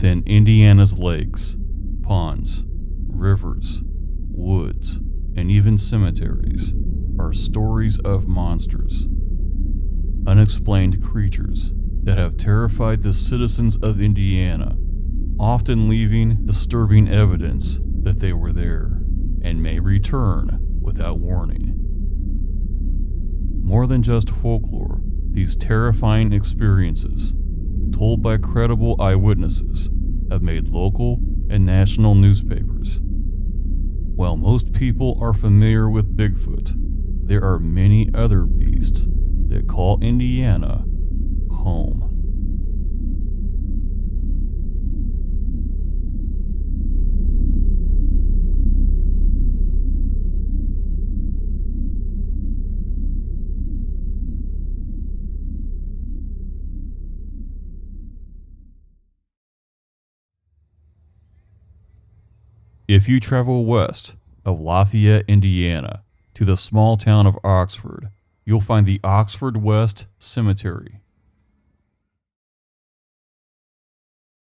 Within Indiana's lakes, ponds, rivers, woods, and even cemeteries are stories of monsters, unexplained creatures that have terrified the citizens of Indiana, often leaving disturbing evidence that they were there and may return without warning. More than just folklore, these terrifying experiences, told by credible eyewitnesses, have made local and national newspapers. While most people are familiar with Bigfoot, there are many other beasts that call Indiana home. If you travel west of Lafayette, Indiana, to the small town of Oxford, you'll find the Oxford West Cemetery.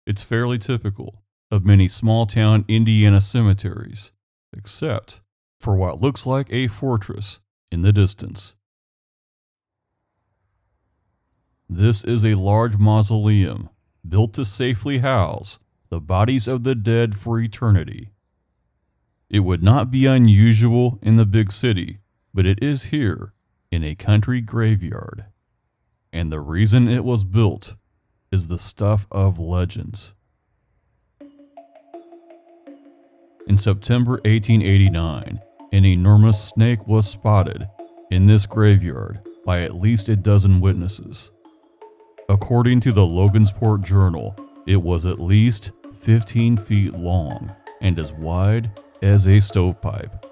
It's fairly typical of many small town Indiana cemeteries, except for what looks like a fortress in the distance. This is a large mausoleum built to safely house the bodies of the dead for eternity. It would not be unusual in the big city, but it is here in a country graveyard. And the reason it was built is the stuff of legends. In September 1889, an enormous snake was spotted in this graveyard by at least a dozen witnesses. According to the Logansport Journal, it was at least 15 feet long and as wide as a stovepipe,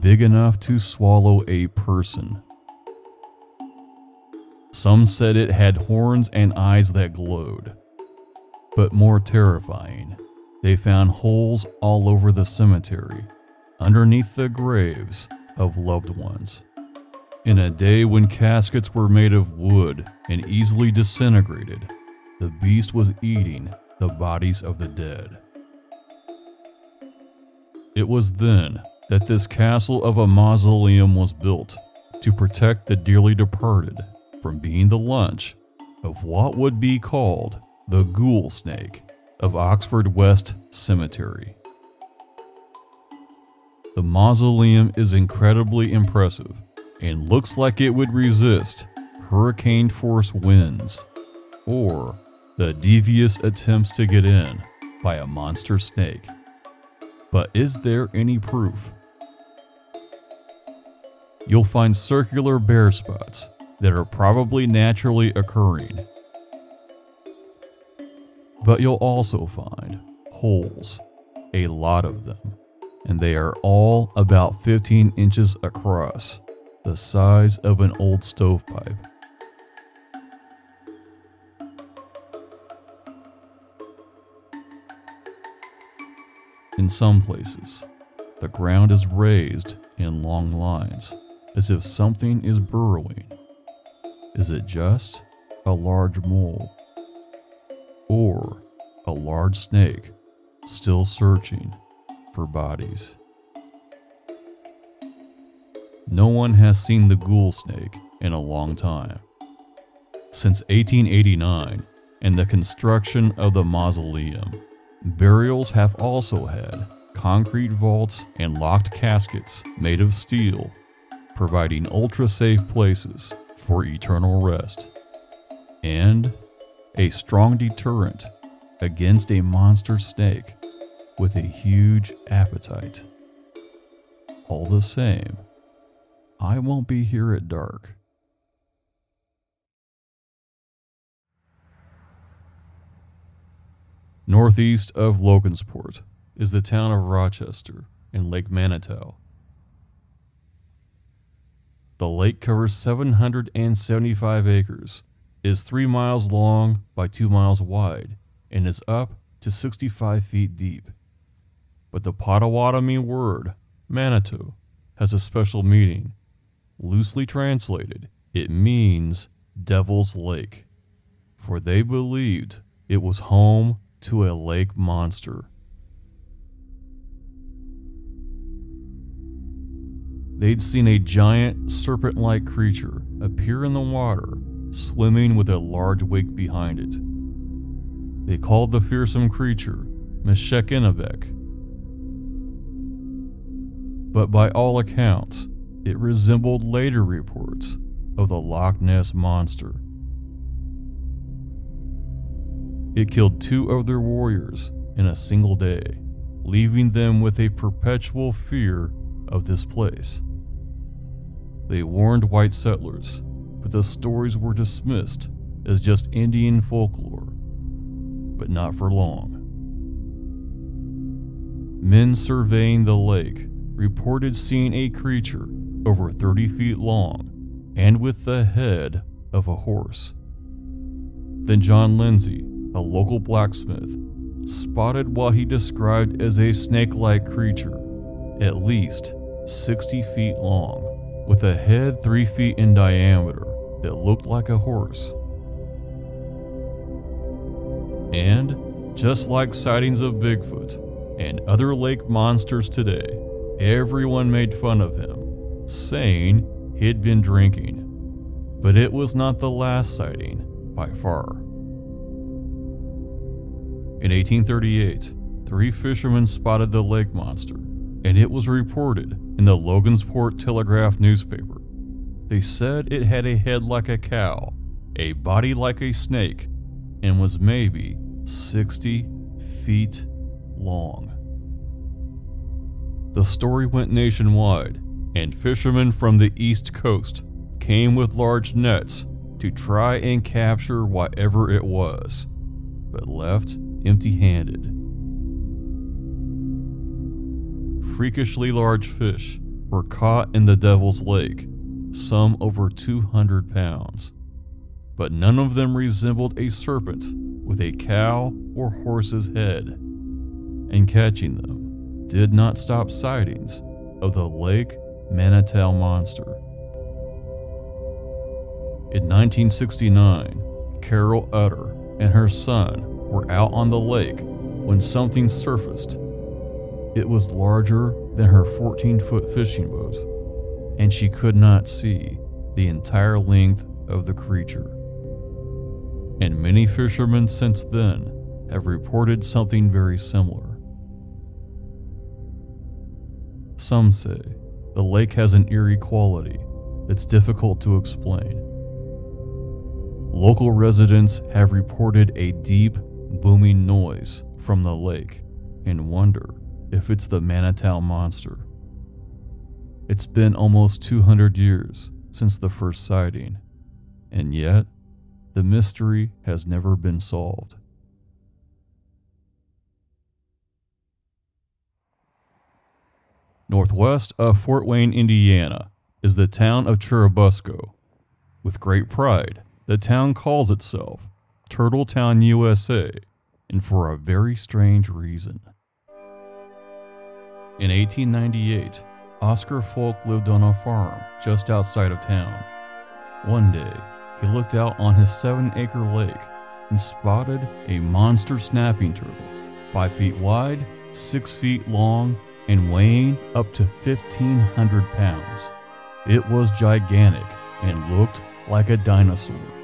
big enough to swallow a person. Some said it had horns and eyes that glowed. But more terrifying, they found holes all over the cemetery, underneath the graves of loved ones. In a day when caskets were made of wood and easily disintegrated, the beast was eating the bodies of the dead. It was then that this castle of a mausoleum was built to protect the dearly departed from being the lunch of what would be called the ghoul snake of Oxford West Cemetery. The mausoleum is incredibly impressive and looks like it would resist hurricane force winds or the devious attempts to get in by a monster snake. But is there any proof? You'll find circular bare spots that are probably naturally occurring. But you'll also find holes, a lot of them, and they are all about 15 inches across, the size of an old stovepipe. In some places, the ground is raised in long lines, as if something is burrowing. Is it just a large mole? Or a large snake still searching for bodies? No one has seen the ghoul snake in a long time. Since 1889 and the construction of the mausoleum, burials have also had concrete vaults and locked caskets made of steel, providing ultra safe places for eternal rest, and a strong deterrent against a monster snake with a huge appetite. All the same, I won't be here at dark. Northeast of Logansport is the town of Rochester in Lake Manitou. The lake covers 775 acres, is 3 miles long by 2 miles wide, and is up to 65 feet deep. But the Potawatomi word, Manitou, has a special meaning. Loosely translated, it means Devil's Lake, for they believed it was home to a lake monster. They'd seen a giant serpent like creature appear in the water, swimming with a large wake behind it. They called the fearsome creature Meshekinabek. But by all accounts, it resembled later reports of the Loch Ness Monster. It killed two of their warriors in a single day, leaving them with a perpetual fear of this place. They warned white settlers, but the stories were dismissed as just Indian folklore. But not for long. Men surveying the lake reported seeing a creature over 30 feet long and with the head of a horse. Then John Lindsay, a local blacksmith, spotted what he described as a snake like creature, at least 60 feet long with a head three feet in diameter that looked like a horse. And, just like sightings of Bigfoot and other lake monsters today, everyone made fun of him, saying he'd been drinking. But it was not the last sighting, by far. In 1838, three fishermen spotted the lake monster, and it was reported in the Logansport Telegraph newspaper. They said it had a head like a cow, a body like a snake, and was maybe 60 feet long. The story went nationwide, and fishermen from the East Coast came with large nets to try and capture whatever it was, but left empty handed. freakishly large fish were caught in the Devil's Lake, some over 200 pounds. But none of them resembled a serpent with a cow or horse's head. And catching them did not stop sightings of the Lake Manitou monster. In 1969, Carol Utter and her son were out on the lake when something surfaced it was larger than her 14 foot fishing boat, and she could not see the entire length of the creature. And many fishermen since then have reported something very similar. Some say the lake has an eerie quality that's difficult to explain. Local residents have reported a deep, booming noise from the lake and wonder if it's the Manitou monster. It's been almost 200 years since the first sighting, and yet the mystery has never been solved. Northwest of Fort Wayne, Indiana, is the town of Churubusco. With great pride, the town calls itself Turtletown, USA, and for a very strange reason. In 1898, Oscar Fulk lived on a farm just outside of town. One day, he looked out on his seven acre lake and spotted a monster snapping turtle, 5 feet wide, 6 feet long, and weighing up to 1,500 pounds. It was gigantic and looked like a dinosaur.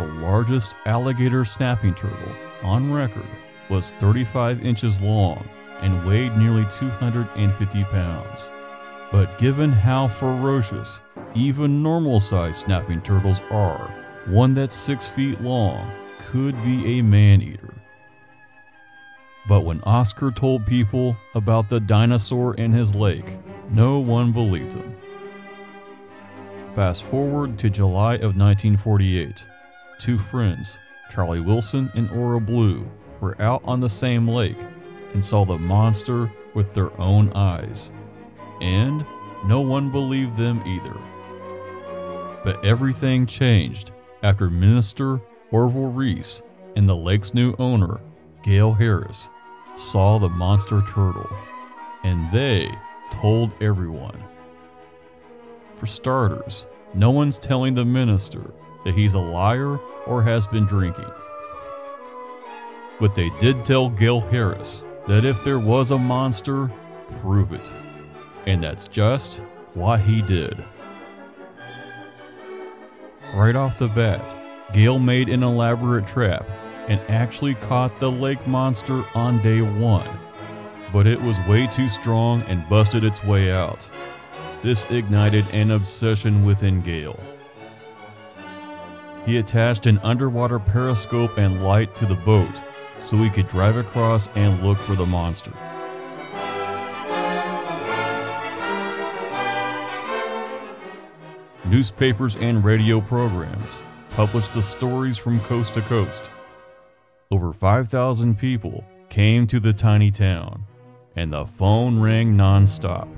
The largest alligator snapping turtle on record was 35 inches long and weighed nearly 250 pounds. But given how ferocious even normal sized snapping turtles are, one that's 6 feet long could be a man eater. But when Oscar told people about the dinosaur in his lake, no one believed him. Fast forward to July of 1948. Two friends, Charlie Wilson and Ora Blue, were out on the same lake and saw the monster with their own eyes. And no one believed them either. But everything changed after Minister Orville Reese and the lake's new owner, Gale Harris, saw the monster turtle. And they told everyone. For starters, no one's telling the minister that he's a liar or has been drinking. But they did tell Gale Harris that if there was a monster, prove it. And that's just what he did. Right off the bat, Gale made an elaborate trap and actually caught the lake monster on day one. But it was way too strong and busted its way out. This ignited an obsession within Gale. He attached an underwater periscope and light to the boat so he could drive across and look for the monster. Newspapers and radio programs published the stories from coast to coast. Over 5,000 people came to the tiny town, and the phone rang nonstop.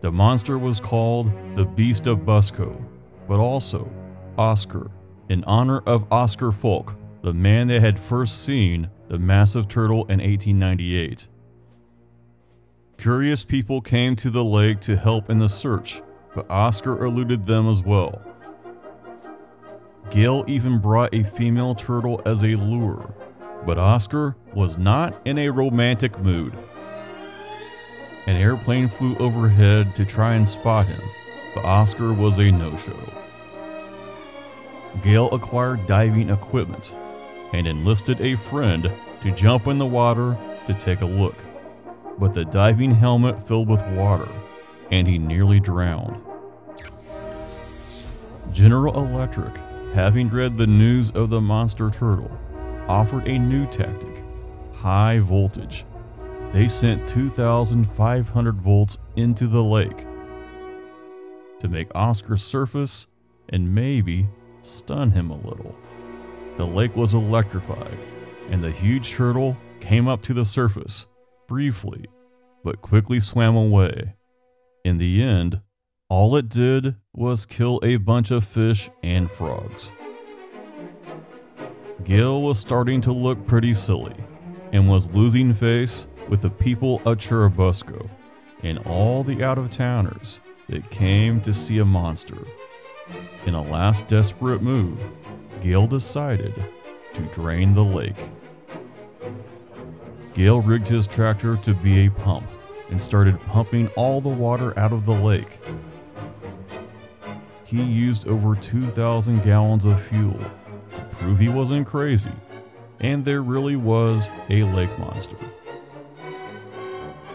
The monster was called the Beast of Busco, but also Oscar, in honor of Oscar Fulk, the man that had first seen the massive turtle in 1898. Curious people came to the lake to help in the search, but Oscar eluded them as well. Gale even brought a female turtle as a lure, but Oscar was not in a romantic mood. An airplane flew overhead to try and spot him, but Oscar was a no-show. Gale acquired diving equipment and enlisted a friend to jump in the water to take a look. But the diving helmet filled with water, and he nearly drowned. General Electric, having read the news of the monster turtle, offered a new tactic high voltage. They sent 2,500 volts into the lake to make Oscar surface and maybe stun him a little. The lake was electrified, and the huge turtle came up to the surface, briefly, but quickly swam away. In the end, all it did was kill a bunch of fish and frogs. Gale was starting to look pretty silly, and was losing face with the people of Churubusco and all the out-of-towners that came to see a monster. In a last desperate move, Gale decided to drain the lake. Gale rigged his tractor to be a pump and started pumping all the water out of the lake. He used over 2,000 gallons of fuel to prove he wasn't crazy and there really was a lake monster.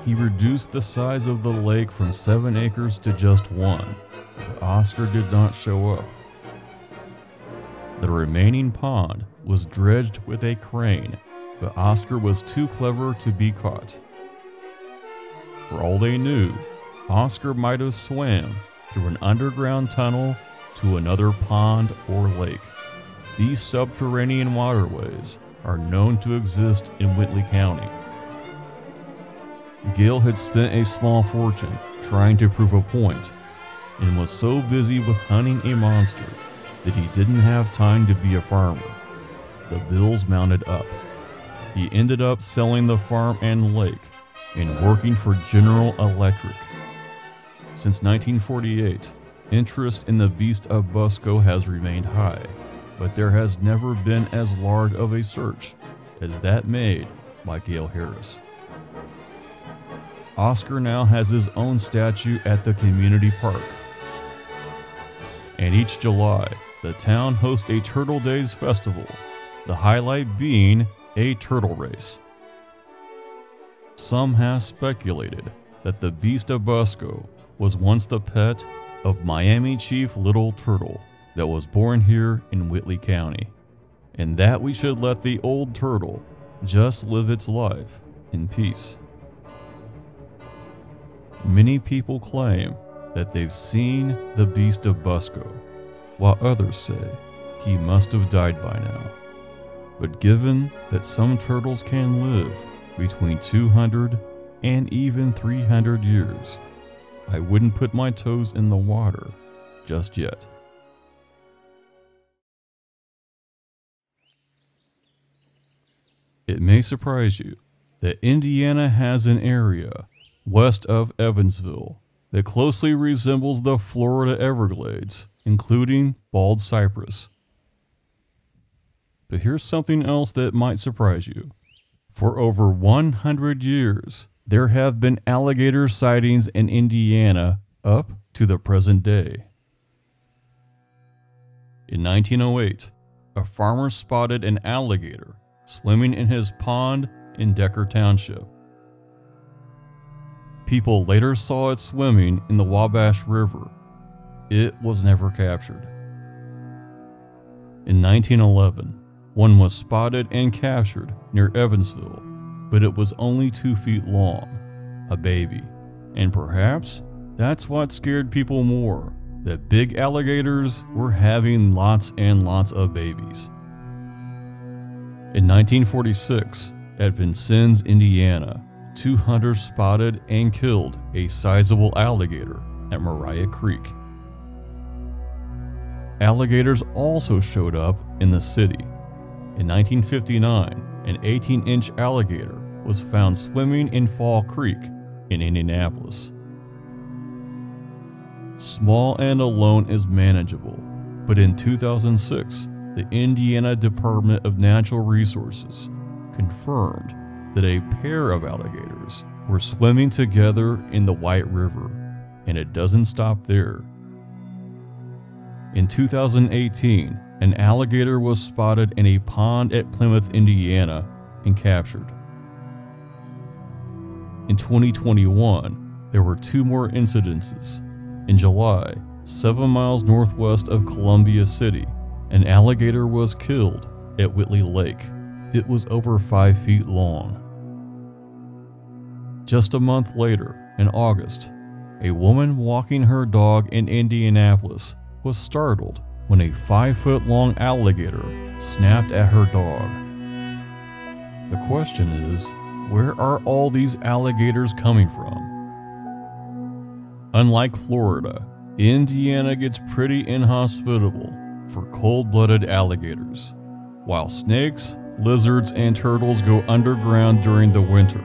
He reduced the size of the lake from 7 acres to just one, but Oscar did not show up. The remaining pond was dredged with a crane, but Oscar was too clever to be caught. For all they knew, Oscar might have swam through an underground tunnel to another pond or lake. These subterranean waterways are known to exist in Whitley County. Gale had spent a small fortune trying to prove a point and was so busy with hunting a monster that he didn't have time to be a farmer. The bills mounted up. He ended up selling the farm and lake and working for General Electric. Since 1948, interest in the Beast of Busco has remained high, but there has never been as large of a search as that made by Gale Harris. Oscar now has his own statue at the community park. And each July, the town hosts a Turtle Days festival, the highlight being a turtle race. Some have speculated that the Beast of Busco was once the pet of Miami Chief Little Turtle that was born here in Whitley County, and that we should let the old turtle just live its life in peace. Many people claim that they've seen the Beast of Busco while others say he must have died by now. But given that some turtles can live between 200 and even 300 years, I wouldn't put my toes in the water just yet. It may surprise you that Indiana has an area west of Evansville that closely resembles the Florida Everglades including bald cypress. But here's something else that might surprise you. For over 100 years, there have been alligator sightings in Indiana up to the present day. In 1908, a farmer spotted an alligator swimming in his pond in Decker Township. People later saw it swimming in the Wabash River. It was never captured. In 1911, one was spotted and captured near Evansville, but it was only two feet long, a baby. And perhaps that's what scared people more that big alligators were having lots and lots of babies. In 1946, at Vincennes, Indiana, two hunters spotted and killed a sizable alligator at Maria Creek. Alligators also showed up in the city. In 1959, an 18 inch alligator was found swimming in Fall Creek in Indianapolis. Small and alone is manageable, but in 2006, the Indiana Department of Natural Resources confirmed that a pair of alligators were swimming together in the White River, and it doesn't stop there. In 2018, an alligator was spotted in a pond at Plymouth, Indiana, and captured. In 2021, there were two more incidences. In July, seven miles northwest of Columbia City, an alligator was killed at Whitley Lake. It was over five feet long. Just a month later, in August, a woman walking her dog in Indianapolis was startled when a five foot long alligator snapped at her dog. The question is where are all these alligators coming from? Unlike Florida, Indiana gets pretty inhospitable for cold blooded alligators. While snakes, lizards, and turtles go underground during the winter,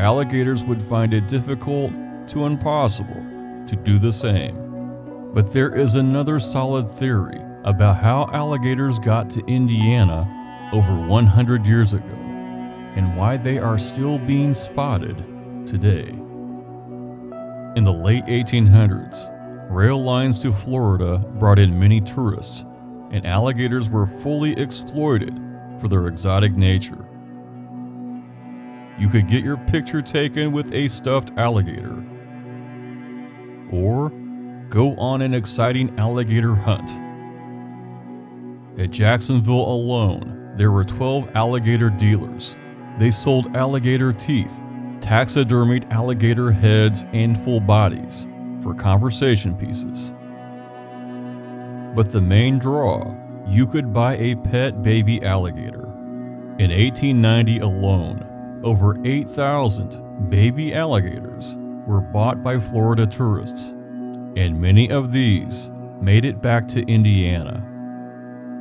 alligators would find it difficult to impossible to do the same. But there is another solid theory about how alligators got to Indiana over 100 years ago and why they are still being spotted today. In the late 1800s, rail lines to Florida brought in many tourists, and alligators were fully exploited for their exotic nature. You could get your picture taken with a stuffed alligator, or go on an exciting alligator hunt. At Jacksonville alone, there were 12 alligator dealers. They sold alligator teeth, taxidermied alligator heads, and full bodies for conversation pieces. But the main draw, you could buy a pet baby alligator. In 1890 alone, over 8,000 baby alligators were bought by Florida tourists and many of these made it back to Indiana.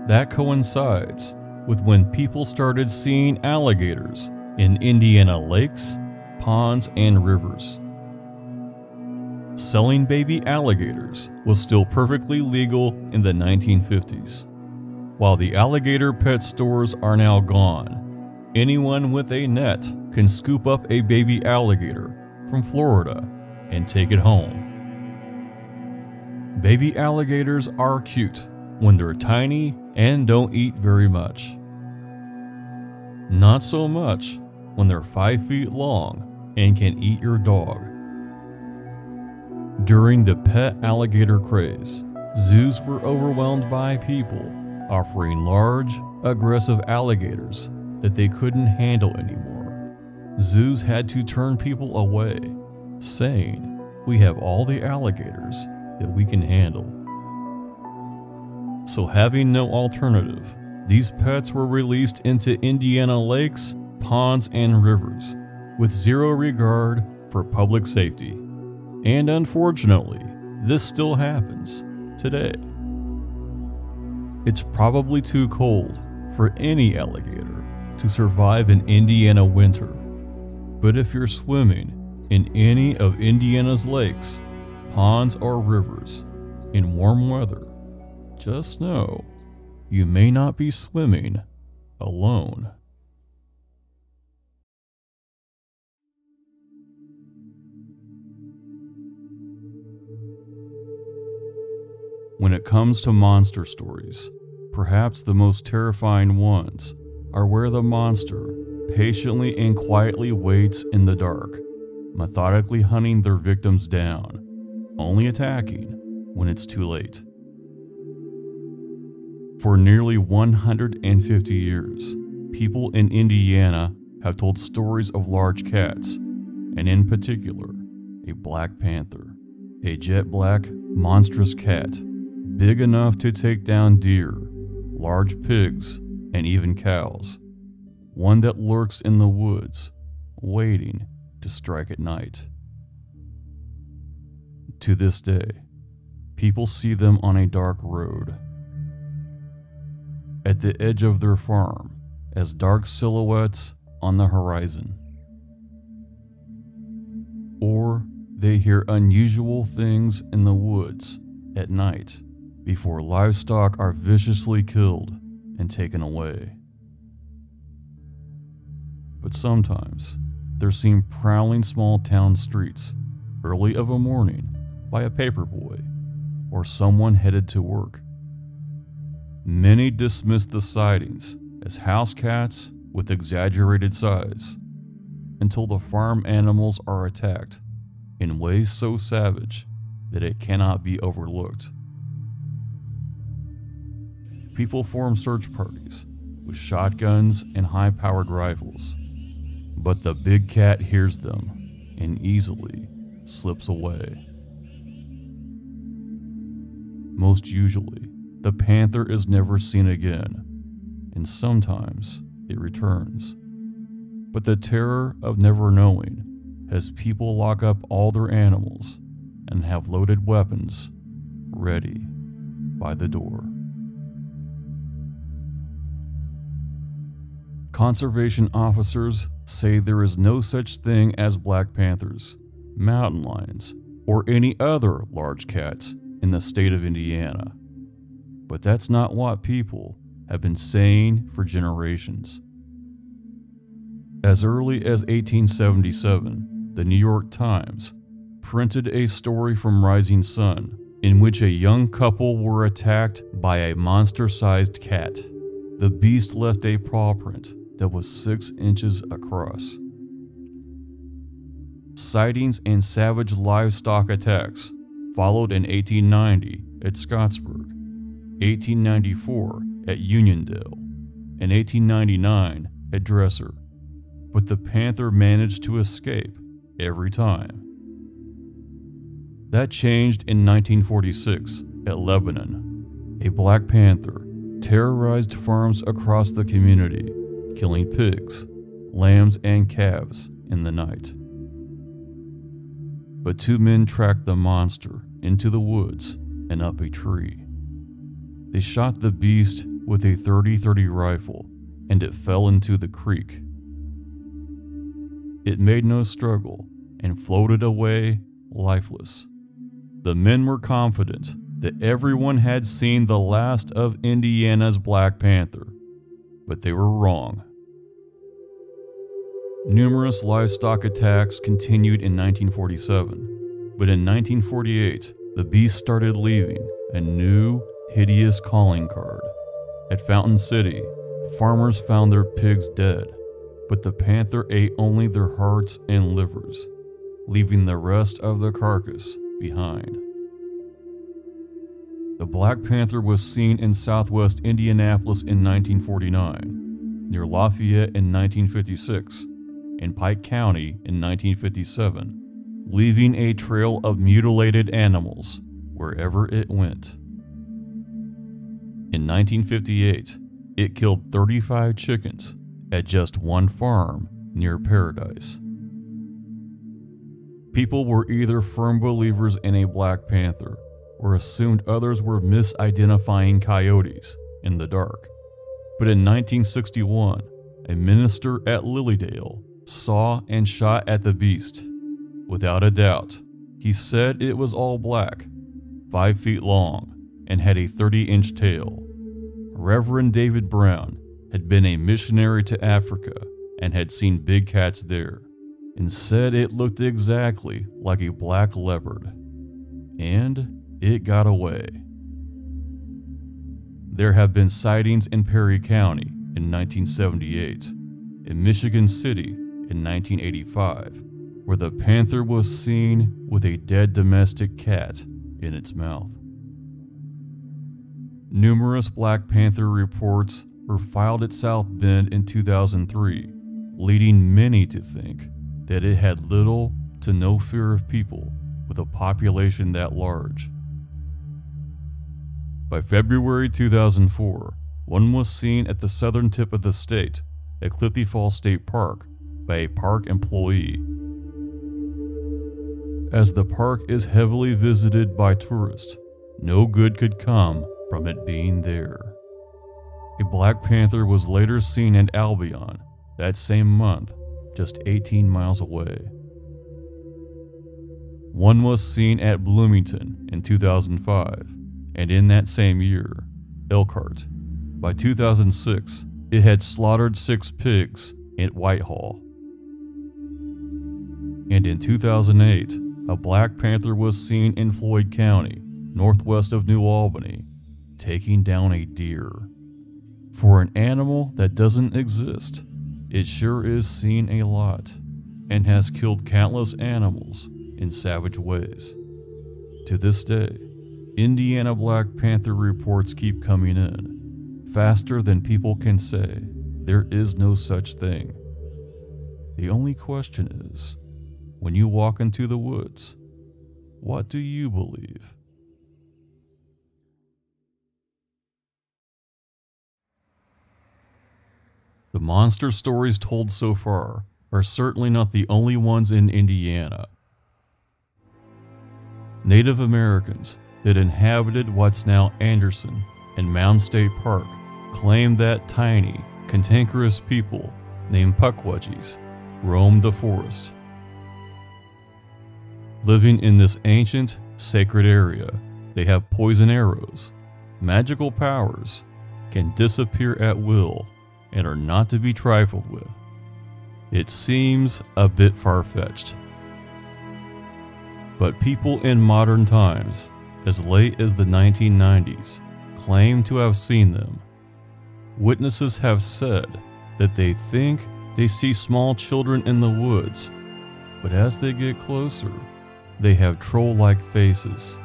That coincides with when people started seeing alligators in Indiana lakes, ponds, and rivers. Selling baby alligators was still perfectly legal in the 1950s. While the alligator pet stores are now gone, anyone with a net can scoop up a baby alligator from Florida and take it home. Baby alligators are cute when they're tiny and don't eat very much. Not so much when they're 5 feet long and can eat your dog. During the pet alligator craze, zoos were overwhelmed by people offering large, aggressive alligators that they couldn't handle anymore. Zoos had to turn people away, saying, We have all the alligators that we can handle. So, having no alternative, these pets were released into Indiana lakes, ponds, and rivers with zero regard for public safety. And unfortunately, this still happens today. It's probably too cold for any alligator to survive an Indiana winter. But if you're swimming in any of Indiana's lakes, ponds, or rivers in warm weather, just know you may not be swimming alone. When it comes to monster stories, perhaps the most terrifying ones are where the monster patiently and quietly waits in the dark, methodically hunting their victims down, only attacking when it's too late. For nearly 150 years, people in Indiana have told stories of large cats, and in particular, a black panther, a jet black, monstrous cat big enough to take down deer, large pigs, and even cows. One that lurks in the woods, waiting to strike at night. To this day, people see them on a dark road. At the edge of their farm, as dark silhouettes on the horizon. Or they hear unusual things in the woods at night before livestock are viciously killed and taken away. But sometimes they're seen prowling small town streets early of a morning by a paperboy or someone headed to work. Many dismiss the sightings as house cats with exaggerated size until the farm animals are attacked in ways so savage that it cannot be overlooked people form search parties with shotguns and high powered rifles. But the big cat hears them and easily slips away. Most usually, the panther is never seen again, and sometimes it returns. But the terror of never knowing has people lock up all their animals and have loaded weapons ready by the door. Conservation officers say there is no such thing as black panthers, mountain lions, or any other large cats in the state of Indiana. But that's not what people have been saying for generations. As early as 1877, the New York Times printed a story from Rising Sun in which a young couple were attacked by a monster sized cat. The beast left a paw print that was six inches across. Sightings and savage livestock attacks followed in 1890 at Scottsburg, 1894 at Uniondale, and 1899 at Dresser, but the panther managed to escape every time. That changed in 1946 at Lebanon. A black panther terrorized farms across the community killing pigs, lambs, and calves in the night. But two men tracked the monster into the woods and up a tree. They shot the beast with a 30 30 rifle and it fell into the creek. It made no struggle and floated away lifeless. The men were confident that everyone had seen the last of Indiana's Black Panther, but they were wrong. Numerous livestock attacks continued in 1947, but in 1948, the beast started leaving a new, hideous calling card. At Fountain City, farmers found their pigs dead, but the panther ate only their hearts and livers, leaving the rest of the carcass behind. The Black Panther was seen in southwest Indianapolis in 1949, near Lafayette in 1956, in Pike County in 1957, leaving a trail of mutilated animals wherever it went. In 1958, it killed 35 chickens at just one farm near Paradise. People were either firm believers in a Black Panther or assumed others were misidentifying coyotes in the dark. But in 1961, a minister at Lilydale saw and shot at the beast. Without a doubt, he said it was all black, 5 feet long, and had a 30 inch tail. Reverend David Brown had been a missionary to Africa and had seen big cats there and said it looked exactly like a black leopard. And it got away. There have been sightings in Perry County in 1978, in Michigan City in 1985, where the panther was seen with a dead domestic cat in its mouth. Numerous Black Panther reports were filed at South Bend in 2003, leading many to think that it had little to no fear of people with a population that large. By February 2004, one was seen at the southern tip of the state at Clifty Falls State Park by a park employee. As the park is heavily visited by tourists, no good could come from it being there. A black panther was later seen at Albion that same month, just 18 miles away. One was seen at Bloomington in 2005, and in that same year, Elkhart. By 2006, it had slaughtered six pigs at Whitehall. And in 2008, a black panther was seen in Floyd County, northwest of New Albany, taking down a deer. For an animal that doesn't exist, it sure is seen a lot and has killed countless animals in savage ways. To this day, Indiana Black Panther reports keep coming in, faster than people can say there is no such thing. The only question is when you walk into the woods, what do you believe? The monster stories told so far are certainly not the only ones in Indiana. Native Americans that inhabited what's now Anderson and Mound State Park claimed that tiny, cantankerous people named Pukwudgies roamed the forest. Living in this ancient, sacred area, they have poison arrows, magical powers, can disappear at will, and are not to be trifled with. It seems a bit far fetched. But people in modern times, as late as the 1990s, claim to have seen them. Witnesses have said that they think they see small children in the woods, but as they get closer, they have troll like faces.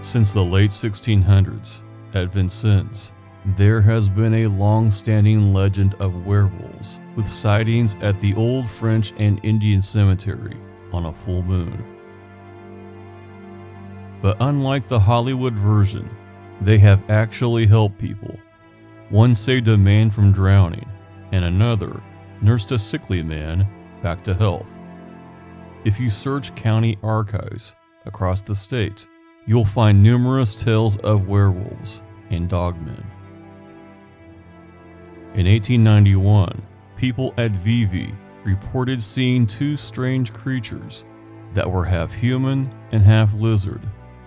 Since the late 1600s, at Vincennes, there has been a long standing legend of werewolves, with sightings at the old French and Indian cemetery on a full moon. But unlike the Hollywood version, they have actually helped people. One saved a man from drowning, and another nursed a sickly man back to health. If you search county archives across the state, you'll find numerous tales of werewolves and dogmen. In 1891, people at Vevay reported seeing two strange creatures that were half human and half lizard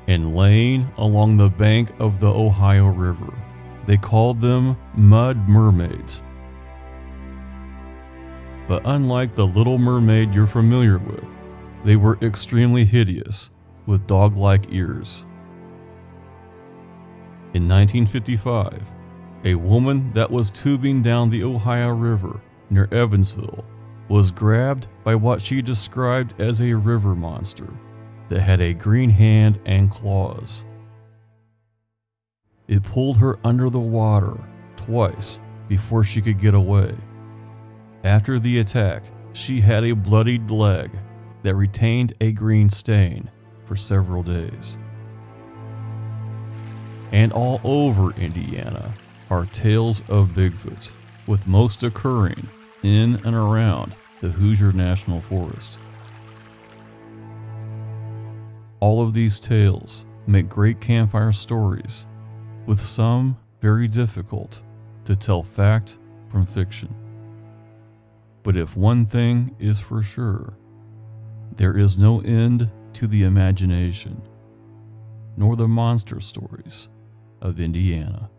and laying along the bank of the Ohio River. They called them mud mermaids. But unlike the little mermaid you're familiar with, they were extremely hideous with dog like ears. In 1955, a woman that was tubing down the Ohio River near Evansville was grabbed by what she described as a river monster that had a green hand and claws. It pulled her under the water twice before she could get away. After the attack, she had a bloodied leg that retained a green stain for several days. And all over Indiana, are tales of Bigfoot, with most occurring in and around the Hoosier National Forest. All of these tales make great campfire stories, with some very difficult to tell fact from fiction. But if one thing is for sure, there is no end to the imagination, nor the monster stories of Indiana.